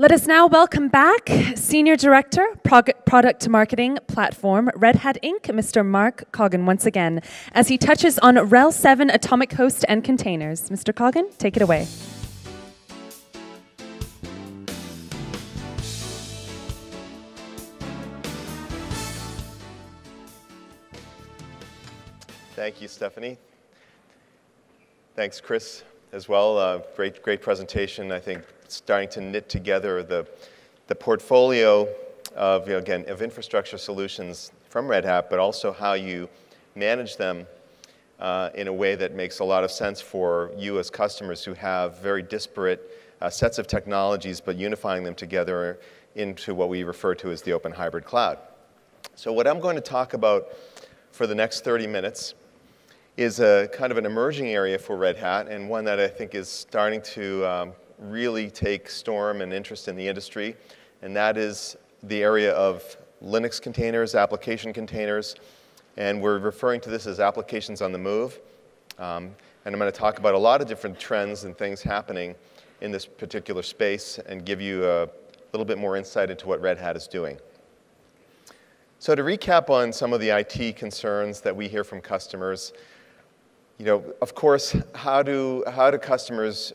Let us now welcome back Senior Director, Product Marketing Platform, Red Hat Inc., Mr. Mark Coggin, once again, as he touches on RHEL 7 Atomic Host and Containers. Mr. Coggin, take it away. Thank you, Stephanie. Thanks, Chris, as well. Uh, great, great presentation. I think starting to knit together the, the portfolio of, you know, again, of infrastructure solutions from Red Hat, but also how you manage them uh, in a way that makes a lot of sense for you as customers who have very disparate uh, sets of technologies, but unifying them together into what we refer to as the open hybrid cloud. So what I'm going to talk about for the next 30 minutes is a kind of an emerging area for Red Hat and one that I think is starting to um, really take storm and interest in the industry, and that is the area of Linux containers, application containers, and we're referring to this as applications on the move. Um, and I'm going to talk about a lot of different trends and things happening in this particular space and give you a little bit more insight into what Red Hat is doing. So to recap on some of the IT concerns that we hear from customers, you know, of course, how do, how do customers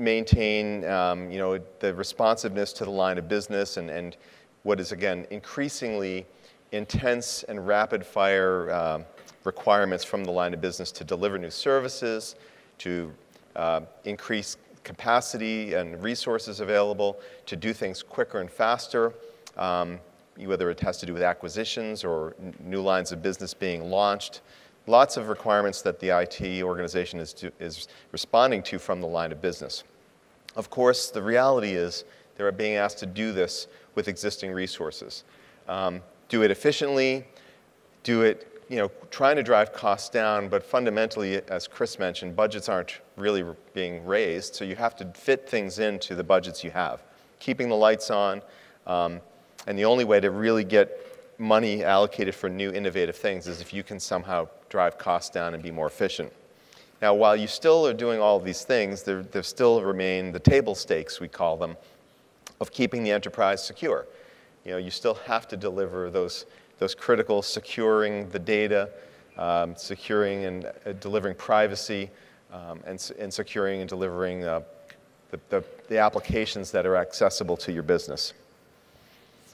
maintain, um, you know, the responsiveness to the line of business and, and what is, again, increasingly intense and rapid fire uh, requirements from the line of business to deliver new services, to uh, increase capacity and resources available, to do things quicker and faster, um, whether it has to do with acquisitions or new lines of business being launched, lots of requirements that the IT organization is, to, is responding to from the line of business. Of course, the reality is they're being asked to do this with existing resources. Um, do it efficiently, do it, you know, trying to drive costs down, but fundamentally, as Chris mentioned, budgets aren't really being raised, so you have to fit things into the budgets you have. Keeping the lights on, um, and the only way to really get money allocated for new innovative things is if you can somehow drive costs down and be more efficient. Now, while you still are doing all these things, there, there still remain the table stakes, we call them, of keeping the enterprise secure. You know, you still have to deliver those, those critical securing the data, um, securing and uh, delivering privacy, um, and, and securing and delivering uh, the, the, the applications that are accessible to your business.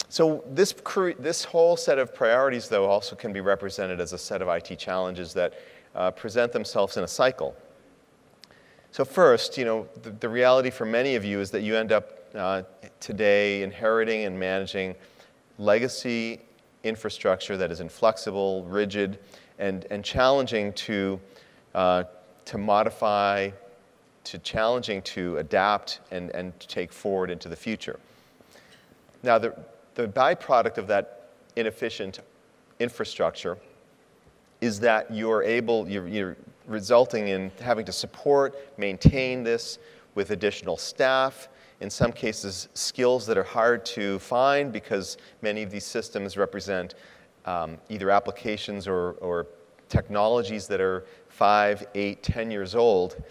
So this, this whole set of priorities, though, also can be represented as a set of IT challenges that uh, present themselves in a cycle. So first, you know, the, the, reality for many of you is that you end up uh, today inheriting and managing legacy infrastructure that is inflexible, rigid, and, and challenging to, uh, to modify, to challenging to adapt and, and take forward into the future. Now, the, the byproduct of that inefficient infrastructure is that you're able, you're, you're, resulting in having to support, maintain this with additional staff, in some cases skills that are hard to find because many of these systems represent um, either applications or, or technologies that are five, eight, ten years old.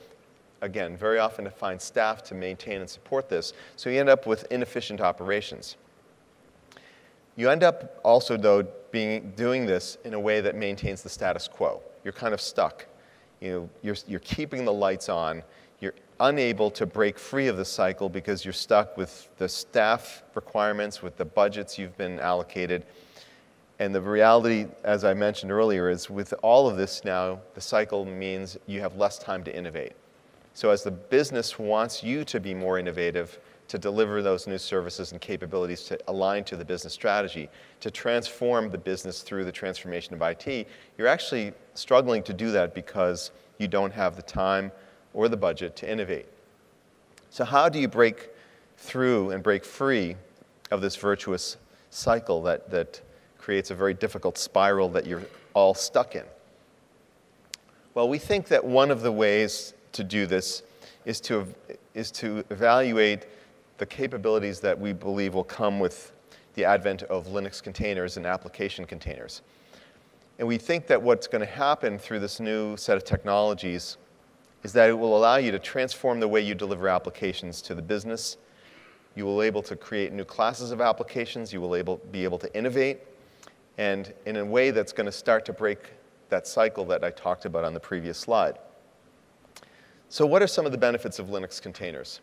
Again, very often to find staff to maintain and support this. So you end up with inefficient operations. You end up also, though, being, doing this in a way that maintains the status quo. You're kind of stuck. You know, you're, you're keeping the lights on. You're unable to break free of the cycle because you're stuck with the staff requirements, with the budgets you've been allocated. And the reality, as I mentioned earlier, is with all of this now, the cycle means you have less time to innovate. So as the business wants you to be more innovative, to deliver those new services and capabilities to align to the business strategy, to transform the business through the transformation of IT, you're actually struggling to do that because you don't have the time or the budget to innovate. So how do you break through and break free of this virtuous cycle that, that creates a very difficult spiral that you're all stuck in? Well, we think that one of the ways to do this is to, is to evaluate the capabilities that we believe will come with the advent of Linux containers and application containers. And we think that what's going to happen through this new set of technologies is that it will allow you to transform the way you deliver applications to the business You will be able to create new classes of applications. You will able, be able to innovate, and in a way that's going to start to break that cycle that I talked about on the previous slide. So what are some of the benefits of Linux containers?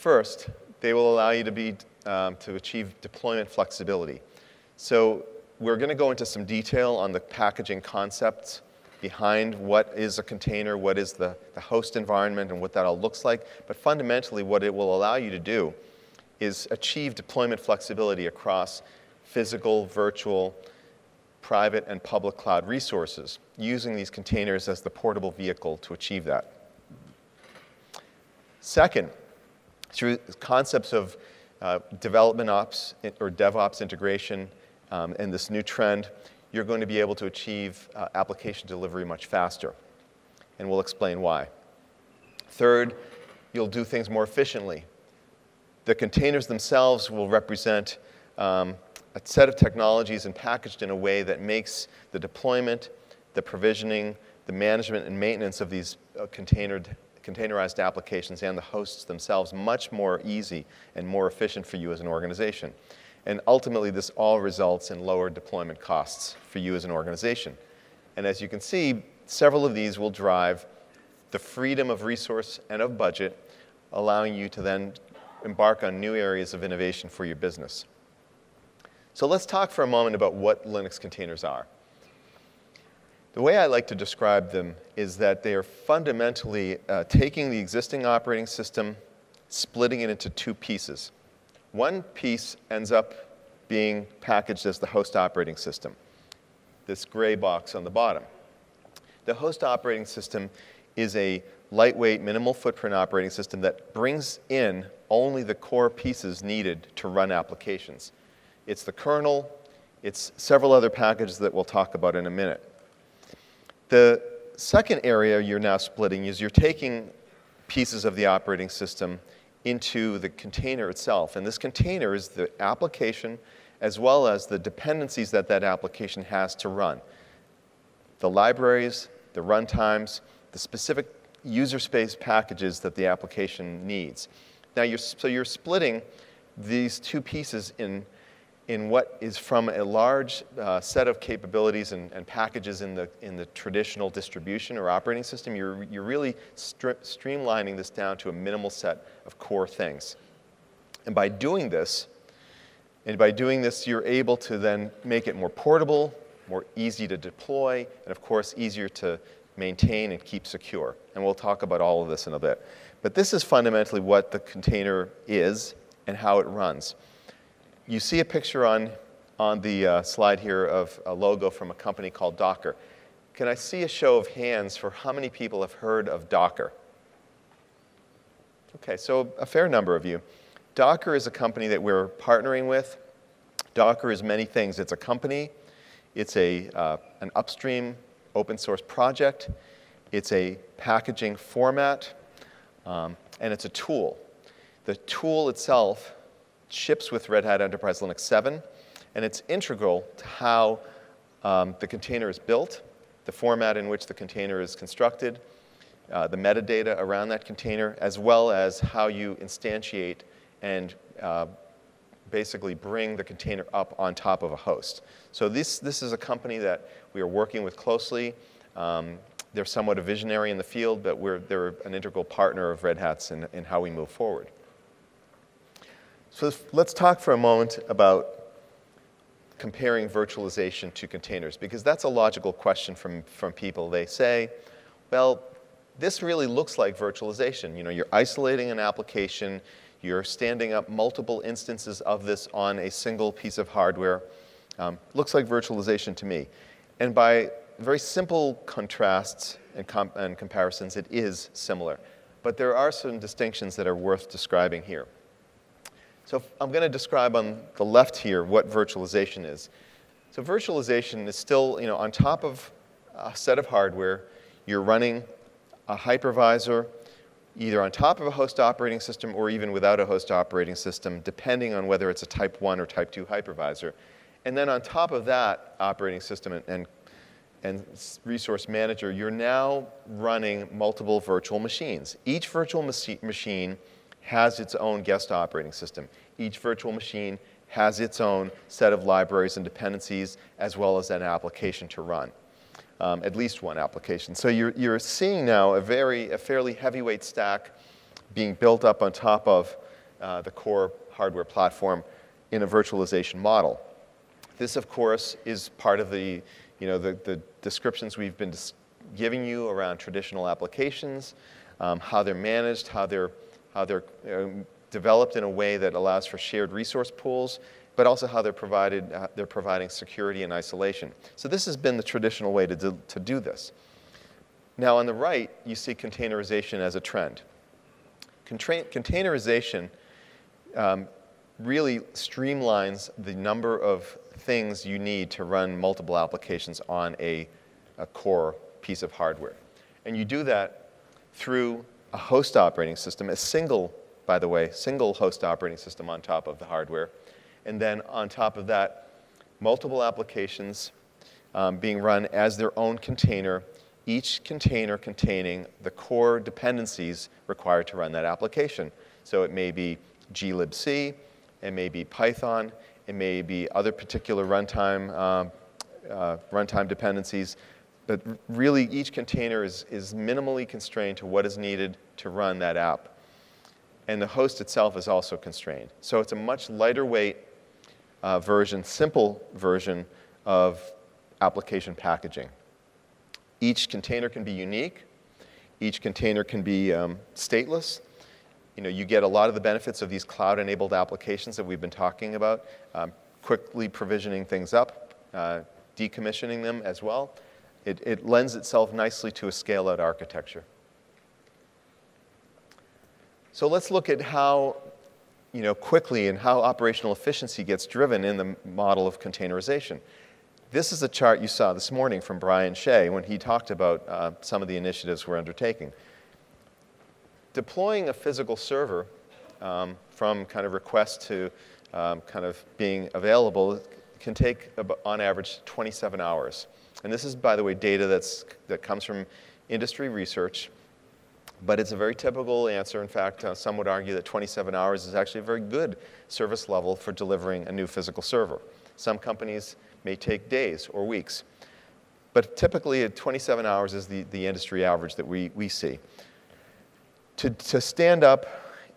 First, they will allow you to, be, um, to achieve deployment flexibility. So we're going to go into some detail on the packaging concepts behind what is a container, what is the, the host environment, and what that all looks like. But fundamentally, what it will allow you to do is achieve deployment flexibility across physical, virtual, private, and public cloud resources, using these containers as the portable vehicle to achieve that. Second, through concepts of uh, development ops or DevOps integration um, and this new trend, you're going to be able to achieve uh, application delivery much faster. And we'll explain why. Third, you'll do things more efficiently. The containers themselves will represent um, a set of technologies and packaged in a way that makes the deployment, the provisioning, the management and maintenance of these uh, containerized applications and the hosts themselves much more easy and more efficient for you as an organization. And ultimately, this all results in lower deployment costs for you as an organization. And as you can see, several of these will drive the freedom of resource and of budget, allowing you to then embark on new areas of innovation for your business. So let's talk for a moment about what Linux containers are. The way I like to describe them is that they are fundamentally uh, taking the existing operating system, splitting it into two pieces. One piece ends up being packaged as the host operating system, this gray box on the bottom. The host operating system is a lightweight, minimal footprint operating system that brings in only the core pieces needed to run applications. It's the kernel, it's several other packages that we'll talk about in a minute. The second area you're now splitting is you're taking pieces of the operating system into the container itself. And this container is the application as well as the dependencies that that application has to run. The libraries, the runtimes, the specific user space packages that the application needs. Now, you're, so you're splitting these two pieces in in what is from a large uh, set of capabilities and, and, packages in the, in the traditional distribution or operating system, you're, you're really streamlining this down to a minimal set of core things. And by doing this, and by doing this, you're able to then make it more portable, more easy to deploy, and of course, easier to maintain and keep secure. And we'll talk about all of this in a bit. But this is fundamentally what the container is and how it runs. You see a picture on, on the uh, slide here of a logo from a company called Docker. Can I see a show of hands for how many people have heard of Docker? Okay, so a fair number of you. Docker is a company that we're partnering with. Docker is many things. It's a company, it's a, uh, an upstream open source project, it's a packaging format, um, and it's a tool. The tool itself ships with Red Hat Enterprise Linux 7, and it's integral to how um, the container is built, the format in which the container is constructed, uh, the metadata around that container, as well as how you instantiate and uh, basically bring the container up on top of a host. So this, this is a company that we are working with closely. Um, they're somewhat a visionary in the field, but we're, they're an integral partner of Red Hat's in, in how we move forward. So let's talk for a moment about comparing virtualization to containers, because that's a logical question from, from people. They say, well, this really looks like virtualization. You know, you're isolating an application, you're standing up multiple instances of this on a single piece of hardware. Um, looks like virtualization to me. And by very simple contrasts and, com and comparisons, it is similar. But there are some distinctions that are worth describing here. So I'm going to describe on the left here what virtualization is. So virtualization is still, you know, on top of a set of hardware, you're running a hypervisor either on top of a host operating system or even without a host operating system, depending on whether it's a type 1 or type 2 hypervisor. And then on top of that operating system and, and, and resource manager, you're now running multiple virtual machines. Each virtual machine has its own guest operating system. Each virtual machine has its own set of libraries and dependencies, as well as an application to run, um, at least one application. So you're, you're seeing now a, very, a fairly heavyweight stack being built up on top of uh, the core hardware platform in a virtualization model. This, of course, is part of the, you know, the, the descriptions we've been giving you around traditional applications, um, how they're managed, how they're, how they're um, developed in a way that allows for shared resource pools, but also how they're, provided, uh, they're providing security and isolation. So this has been the traditional way to do, to do this. Now on the right, you see containerization as a trend. Contra containerization um, really streamlines the number of things you need to run multiple applications on a, a core piece of hardware. And you do that through a host operating system, a single by the way, single host operating system on top of the hardware. And then on top of that, multiple applications um, being run as their own container, each container containing the core dependencies required to run that application. So it may be glibc, it may be Python, it may be other particular runtime, um, uh, runtime dependencies, but really each container is, is minimally constrained to what is needed to run that app and the host itself is also constrained. So it's a much lighter weight uh, version, simple version of application packaging. Each container can be unique. Each container can be um, stateless. You know, you get a lot of the benefits of these cloud-enabled applications that we've been talking about, um, quickly provisioning things up, uh, decommissioning them as well. It, it lends itself nicely to a scale-out architecture. So let's look at how you know, quickly and how operational efficiency gets driven in the model of containerization. This is a chart you saw this morning from Brian Shea when he talked about uh, some of the initiatives we're undertaking. Deploying a physical server um, from kind of request to um, kind of being available can take, on average, 27 hours. And this is, by the way, data that's, that comes from industry research. But it's a very typical answer. In fact, uh, some would argue that 27 hours is actually a very good service level for delivering a new physical server. Some companies may take days or weeks. But typically, 27 hours is the, the industry average that we, we see. To, to stand up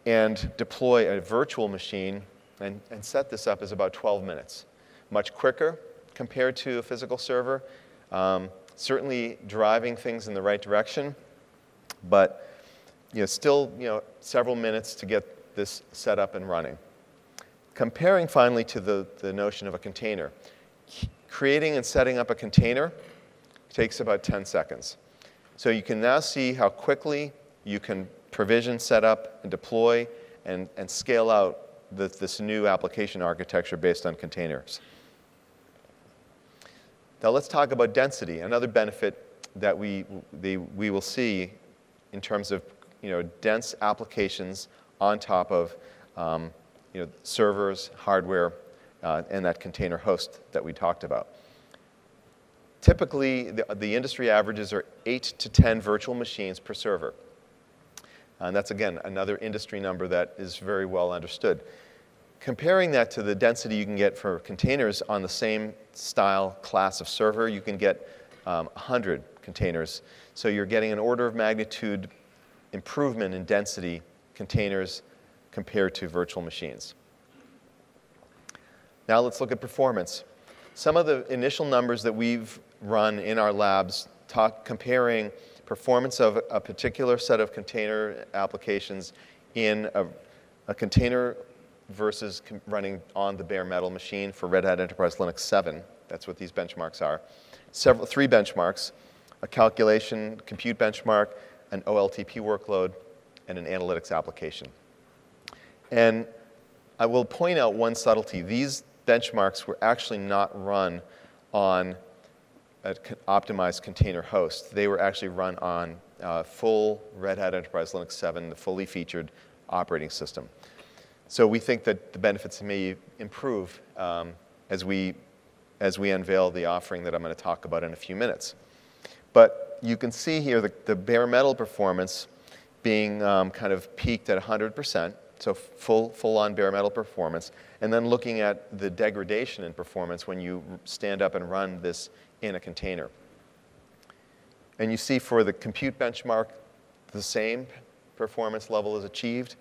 and deploy a virtual machine and, and set this up is about 12 minutes. Much quicker compared to a physical server. Um, certainly driving things in the right direction, but you know, still you know, several minutes to get this set up and running. Comparing finally to the, the notion of a container. Creating and setting up a container takes about 10 seconds. So you can now see how quickly you can provision, set up, and deploy and, and scale out the, this new application architecture based on containers. Now let's talk about density, another benefit that we, we will see in terms of you know, dense applications on top of um, you know, servers, hardware, uh, and that container host that we talked about. Typically, the, the industry averages are 8 to 10 virtual machines per server. And that's, again, another industry number that is very well understood. Comparing that to the density you can get for containers on the same style class of server, you can get um, 100 containers. So you're getting an order of magnitude improvement in density containers compared to virtual machines. Now let's look at performance. Some of the initial numbers that we've run in our labs talk, comparing performance of a particular set of container applications in a, a container versus running on the bare metal machine for Red Hat Enterprise Linux 7. That's what these benchmarks are. Several, three benchmarks, a calculation, compute benchmark, an OLTP workload, and an analytics application. And I will point out one subtlety. These benchmarks were actually not run on an optimized container host. They were actually run on uh, full Red Hat Enterprise Linux 7, the fully featured operating system. So we think that the benefits may improve um, as, we, as we unveil the offering that I'm going to talk about in a few minutes. But you can see here the, the bare metal performance being um, kind of peaked at 100%, so full, full-on bare metal performance, and then looking at the degradation in performance when you stand up and run this in a container. And you see for the compute benchmark, the same performance level is achieved.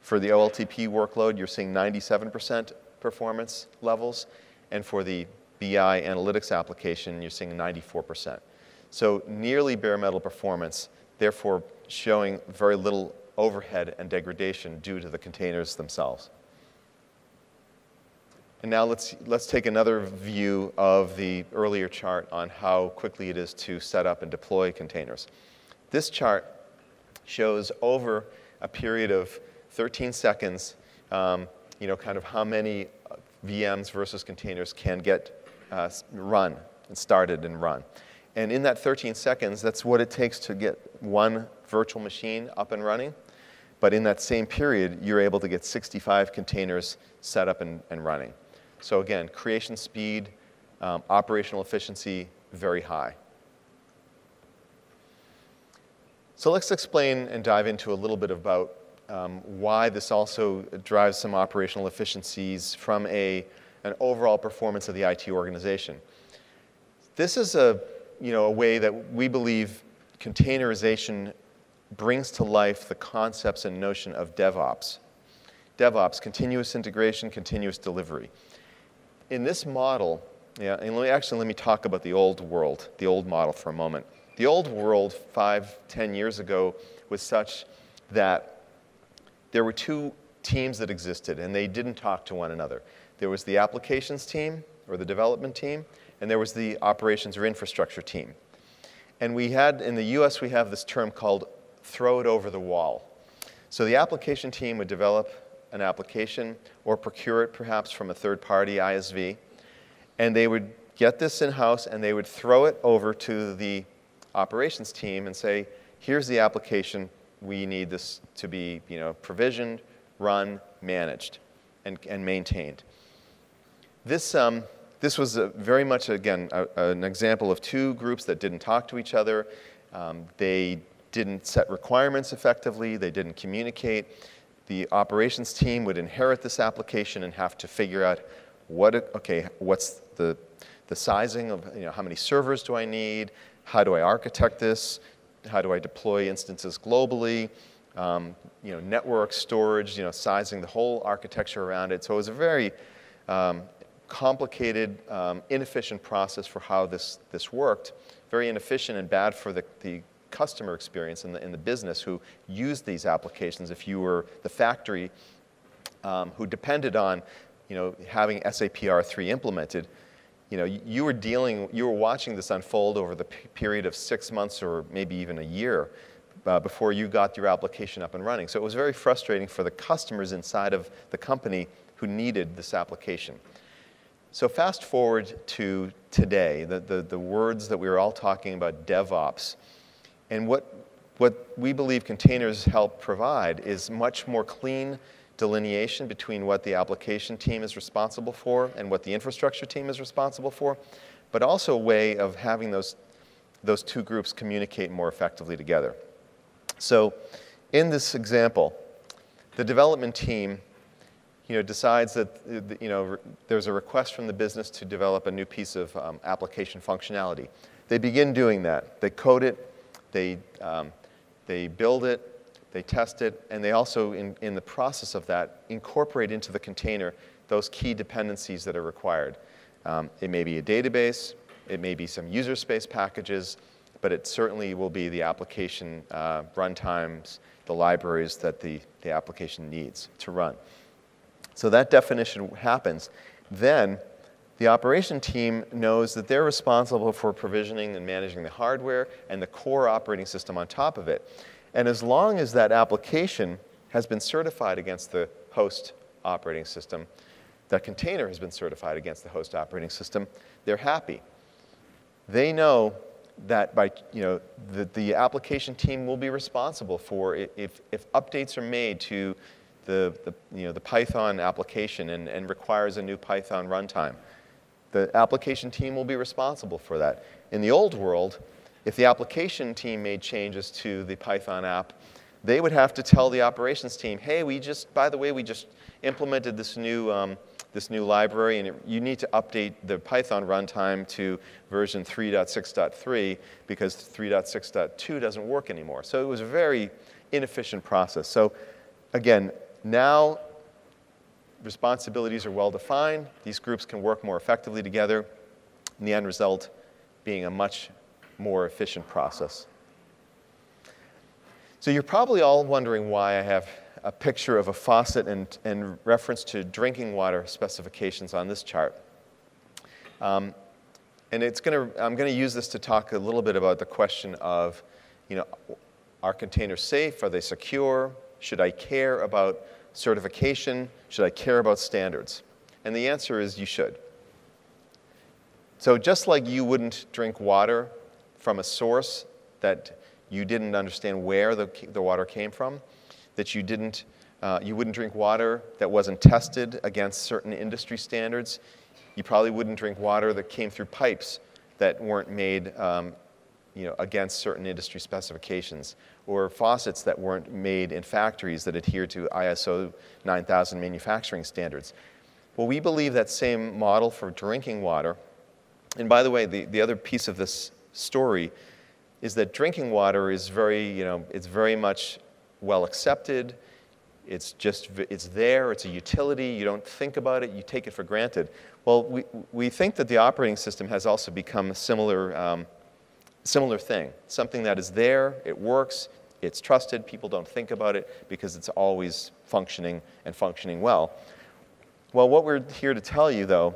For the OLTP workload, you're seeing 97% performance levels. And for the BI analytics application, you're seeing 94%. So nearly bare metal performance, therefore showing very little overhead and degradation due to the containers themselves. And now let's, let's take another view of the earlier chart on how quickly it is to set up and deploy containers. This chart shows over a period of 13 seconds, um, you know, kind of how many VMs versus containers can get uh, run and started and run. And in that 13 seconds, that's what it takes to get one virtual machine up and running. But in that same period, you're able to get 65 containers set up and, and running. So again, creation speed, um, operational efficiency, very high. So let's explain and dive into a little bit about um, why this also drives some operational efficiencies from a, an overall performance of the IT organization. This is a, you know, a way that we believe containerization brings to life the concepts and notion of DevOps. DevOps, continuous integration, continuous delivery. In this model, yeah, and let me, actually let me talk about the old world, the old model for a moment. The old world five, ten years ago was such that there were two teams that existed and they didn't talk to one another. There was the applications team or the development team, and there was the operations or infrastructure team. And we had, in the US, we have this term called throw it over the wall. So the application team would develop an application or procure it perhaps from a third party ISV, and they would get this in house and they would throw it over to the operations team and say, here's the application, we need this to be you know, provisioned, run, managed, and, and maintained. This, um, this was very much, again, a, an example of two groups that didn't talk to each other. Um, they didn't set requirements effectively. They didn't communicate. The operations team would inherit this application and have to figure out what, okay, what's the, the sizing of, you know, how many servers do I need? How do I architect this? How do I deploy instances globally? Um, you know, network storage, you know, sizing the whole architecture around it. So it was a very um, complicated, um, inefficient process for how this, this worked. Very inefficient and bad for the, the customer experience in the, in the business who used these applications if you were the factory um, who depended on you know, having SAP R3 implemented you know, you were dealing, you were watching this unfold over the period of six months or maybe even a year uh, before you got your application up and running. So it was very frustrating for the customers inside of the company who needed this application. So fast forward to today, the, the, the words that we were all talking about, DevOps. And what, what we believe containers help provide is much more clean, delineation between what the application team is responsible for and what the infrastructure team is responsible for, but also a way of having those, those two groups communicate more effectively together. So in this example, the development team you know, decides that you know, there's a request from the business to develop a new piece of um, application functionality. They begin doing that. They code it, they, um, they build it, they test it, and they also, in, in the process of that, incorporate into the container those key dependencies that are required. Um, it may be a database, it may be some user space packages, but it certainly will be the application uh, runtimes, the libraries that the, the application needs to run. So that definition happens. Then the operation team knows that they're responsible for provisioning and managing the hardware and the core operating system on top of it. And as long as that application has been certified against the host operating system, that container has been certified against the host operating system, they're happy. They know that by, you know, the, the application team will be responsible for if, if updates are made to the, the, you know, the Python application and, and requires a new Python runtime. The application team will be responsible for that. In the old world, if the application team made changes to the Python app, they would have to tell the operations team, hey, we just, by the way, we just implemented this new, um, this new library, and it, you need to update the Python runtime to version 3.6.3 because 3.6.2 doesn't work anymore. So it was a very inefficient process. So again, now responsibilities are well defined. These groups can work more effectively together, and the end result being a much more efficient process. So you're probably all wondering why I have a picture of a faucet and, and reference to drinking water specifications on this chart. Um, and it's gonna, I'm going to use this to talk a little bit about the question of, you know, are containers safe? Are they secure? Should I care about certification? Should I care about standards? And the answer is you should. So just like you wouldn't drink water from a source that you didn't understand where the, the water came from, that you didn't, uh, you wouldn't drink water that wasn't tested against certain industry standards. You probably wouldn't drink water that came through pipes that weren't made um, you know, against certain industry specifications, or faucets that weren't made in factories that adhere to ISO 9000 manufacturing standards. Well, we believe that same model for drinking water. And by the way, the, the other piece of this story is that drinking water is very, you know, it's very much well accepted. It's just, it's there, it's a utility, you don't think about it, you take it for granted. Well, we, we think that the operating system has also become a similar, um, similar thing. Something that is there, it works, it's trusted, people don't think about it because it's always functioning and functioning well. Well, what we're here to tell you, though,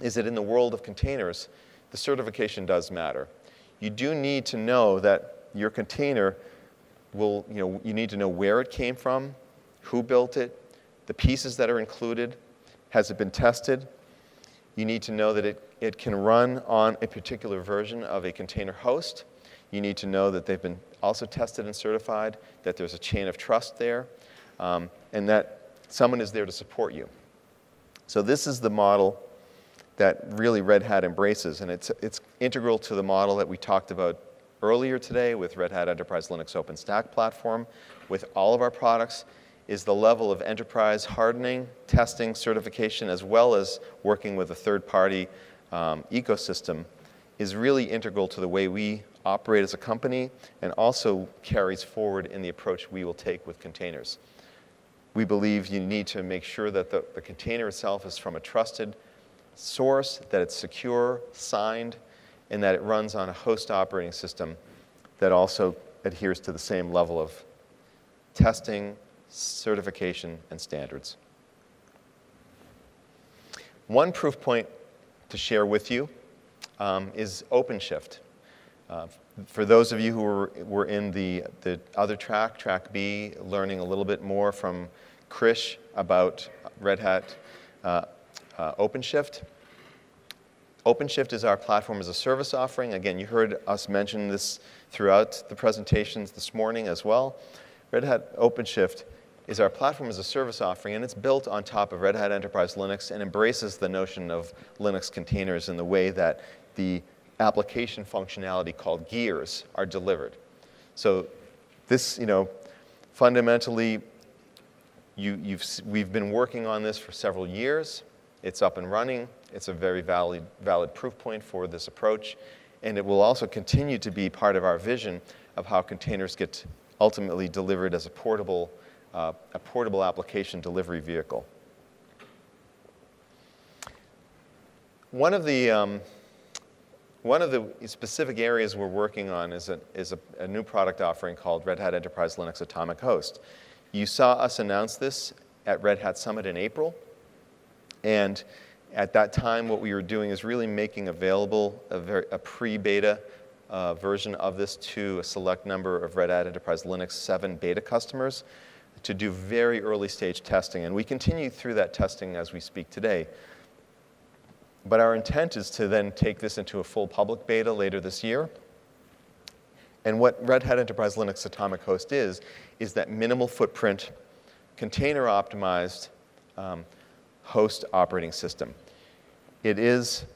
is that in the world of containers, the certification does matter. You do need to know that your container will, you know, you need to know where it came from, who built it, the pieces that are included, has it been tested? You need to know that it, it can run on a particular version of a container host. You need to know that they've been also tested and certified, that there's a chain of trust there, um, and that someone is there to support you. So this is the model that really Red Hat embraces, and it's, it's integral to the model that we talked about earlier today with Red Hat Enterprise Linux OpenStack platform. With all of our products is the level of enterprise hardening, testing, certification, as well as working with a third-party um, ecosystem is really integral to the way we operate as a company and also carries forward in the approach we will take with containers. We believe you need to make sure that the, the container itself is from a trusted source, that it's secure, signed, and that it runs on a host operating system that also adheres to the same level of testing, certification, and standards. One proof point to share with you um, is OpenShift. Uh, for those of you who were, were in the, the other track, track B, learning a little bit more from Krish about Red Hat uh, uh, OpenShift, OpenShift is our platform as a service offering. Again, you heard us mention this throughout the presentations this morning as well. Red Hat OpenShift is our platform as a service offering, and it's built on top of Red Hat Enterprise Linux and embraces the notion of Linux containers in the way that the application functionality called gears are delivered. So this, you know, fundamentally, you, we've been working on this for several years. It's up and running. It's a very valid, valid proof point for this approach. And it will also continue to be part of our vision of how containers get ultimately delivered as a portable, uh, a portable application delivery vehicle. One of the, um, one of the specific areas we're working on is, a, is a, a new product offering called Red Hat Enterprise Linux Atomic Host. You saw us announce this at Red Hat Summit in April. And at that time, what we were doing is really making available a, a pre-beta uh, version of this to a select number of Red Hat Enterprise Linux 7 beta customers to do very early stage testing. And we continue through that testing as we speak today. But our intent is to then take this into a full public beta later this year. And what Red Hat Enterprise Linux Atomic Host is, is that minimal footprint, container optimized, um, host operating system. It is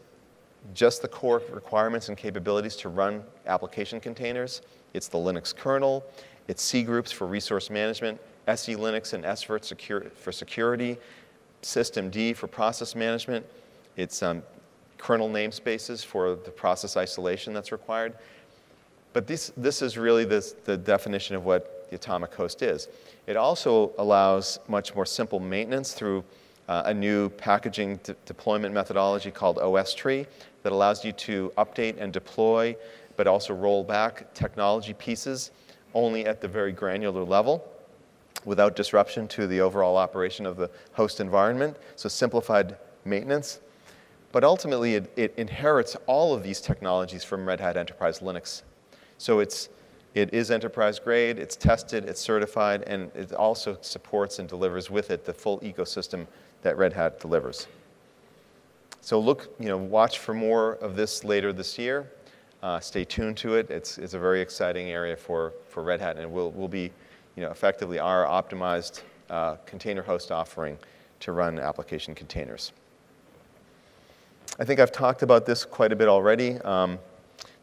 just the core requirements and capabilities to run application containers. It's the Linux kernel. It's C groups for resource management, SELinux and SVIRT secure, for security, systemd for process management. It's um, kernel namespaces for the process isolation that's required. But this, this is really this, the definition of what the atomic host is. It also allows much more simple maintenance through uh, a new packaging de deployment methodology called OSTree that allows you to update and deploy, but also roll back technology pieces only at the very granular level without disruption to the overall operation of the host environment. So simplified maintenance. But ultimately, it, it inherits all of these technologies from Red Hat Enterprise Linux. So it's, it is enterprise grade, it's tested, it's certified, and it also supports and delivers with it the full ecosystem that Red Hat delivers. So look, you know, watch for more of this later this year. Uh, stay tuned to it. It's, it's a very exciting area for, for Red Hat, and will, will be you know, effectively our optimized uh, container host offering to run application containers. I think I've talked about this quite a bit already. Um,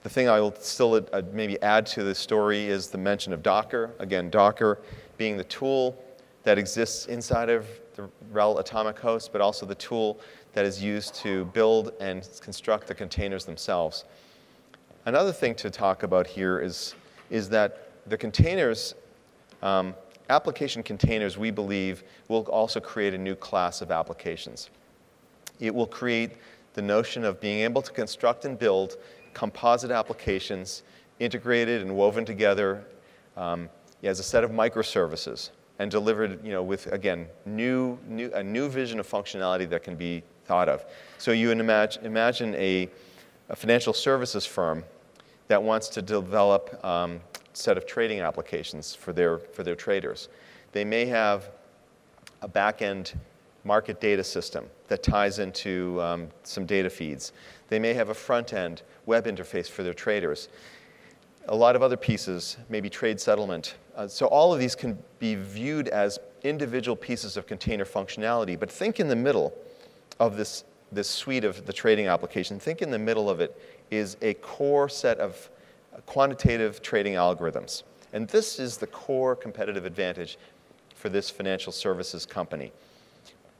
the thing I will still uh, maybe add to the story is the mention of Docker. Again, Docker being the tool that exists inside of the RHEL atomic host, but also the tool that is used to build and construct the containers themselves. Another thing to talk about here is, is that the containers, um, application containers, we believe, will also create a new class of applications. It will create the notion of being able to construct and build composite applications integrated and woven together um, as a set of microservices and delivered you know, with, again, new, new, a new vision of functionality that can be thought of. So you imagine, imagine a, a financial services firm that wants to develop um, a set of trading applications for their, for their traders. They may have a back-end market data system that ties into um, some data feeds. They may have a front-end web interface for their traders. A lot of other pieces, maybe trade settlement. Uh, so all of these can be viewed as individual pieces of container functionality, but think in the middle of this, this suite of the trading application, think in the middle of it is a core set of quantitative trading algorithms. And this is the core competitive advantage for this financial services company.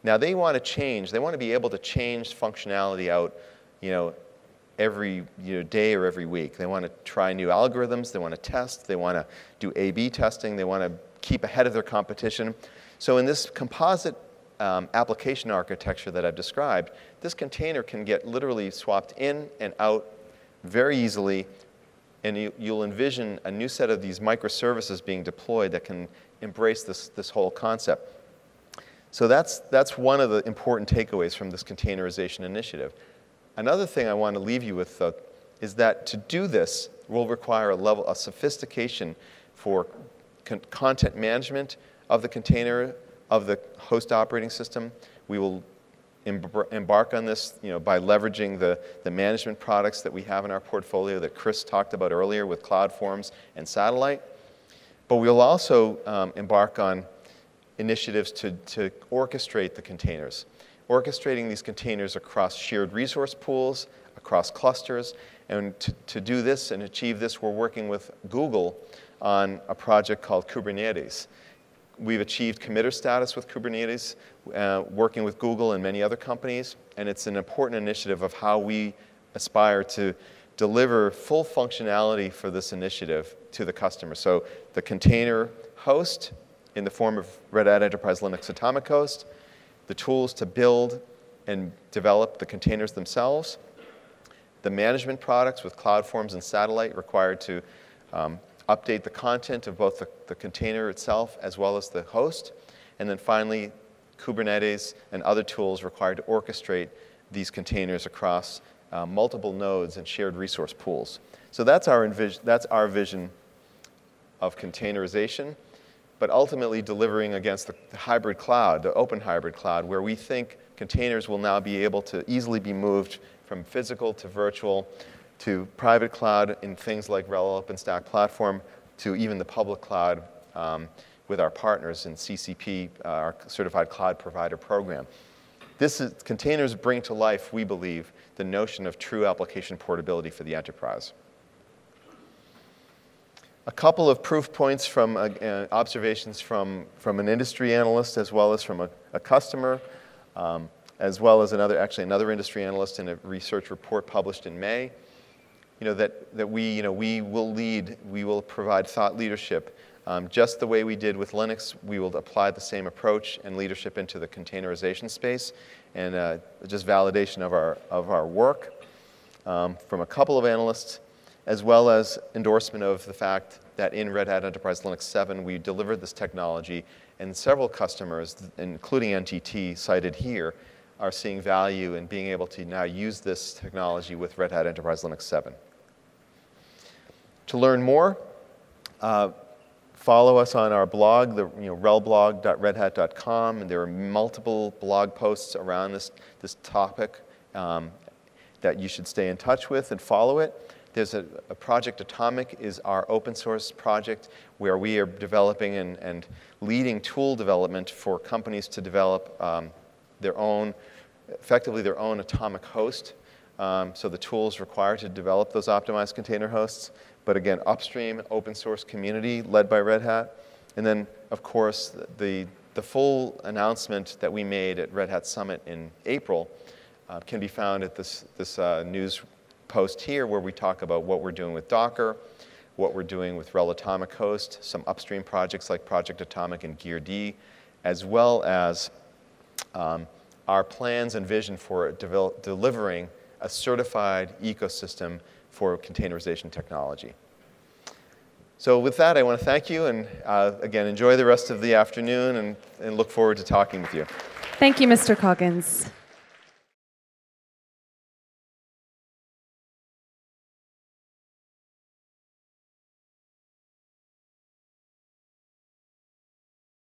Now they want to change, they want to be able to change functionality out, you know, every you know, day or every week. They want to try new algorithms, they want to test, they want to do A-B testing, they want to keep ahead of their competition. So in this composite um, application architecture that I've described, this container can get literally swapped in and out very easily, and you, will envision a new set of these microservices being deployed that can embrace this, this whole concept. So that's, that's one of the important takeaways from this containerization initiative. Another thing I want to leave you with is that to do this will require a level, a sophistication for con content management of the container, of the host operating system. We will embark on this you know, by leveraging the, the management products that we have in our portfolio that Chris talked about earlier with CloudForms and Satellite. But we'll also um, embark on initiatives to, to orchestrate the containers, orchestrating these containers across shared resource pools, across clusters. And to, to do this and achieve this, we're working with Google on a project called Kubernetes. We've achieved committer status with Kubernetes, uh, working with Google and many other companies, and it's an important initiative of how we aspire to deliver full functionality for this initiative to the customer. So the container host in the form of Red Hat Enterprise Linux Atomic Host, the tools to build and develop the containers themselves, the management products with CloudForms and Satellite required to um, update the content of both the, the container itself as well as the host, and then finally, Kubernetes and other tools required to orchestrate these containers across uh, multiple nodes and shared resource pools. So that's our, that's our vision of containerization but ultimately delivering against the hybrid cloud, the open hybrid cloud, where we think containers will now be able to easily be moved from physical to virtual to private cloud in things like RHEL OpenStack platform to even the public cloud um, with our partners in CCP, uh, our Certified Cloud Provider Program. This is, containers bring to life, we believe, the notion of true application portability for the enterprise. A couple of proof points from uh, uh, observations from, from an industry analyst as well as from a, a customer, um, as well as another, actually another industry analyst in a research report published in May. You know, that, that we, you know, we will lead, we will provide thought leadership. Um, just the way we did with Linux, we will apply the same approach and leadership into the containerization space and uh, just validation of our, of our work um, from a couple of analysts as well as endorsement of the fact that in Red Hat Enterprise Linux 7, we delivered this technology, and several customers, including NTT cited here, are seeing value in being able to now use this technology with Red Hat Enterprise Linux 7. To learn more, uh, follow us on our blog, the you know, rhelblog.redhat.com, and there are multiple blog posts around this, this topic um, that you should stay in touch with and follow it. There's a, a, Project Atomic is our open source project where we are developing and, and leading tool development for companies to develop um, their own, effectively their own atomic host. Um, so the tools required to develop those optimized container hosts. But again, upstream open source community led by Red Hat. And then, of course, the, the full announcement that we made at Red Hat Summit in April uh, can be found at this, this uh, news post here where we talk about what we're doing with Docker, what we're doing with RHEL Atomic Host, some upstream projects like Project Atomic and GearD, as well as um, our plans and vision for delivering a certified ecosystem for containerization technology. So with that, I want to thank you and uh, again, enjoy the rest of the afternoon and, and look forward to talking with you. Thank you, Mr. Coggins.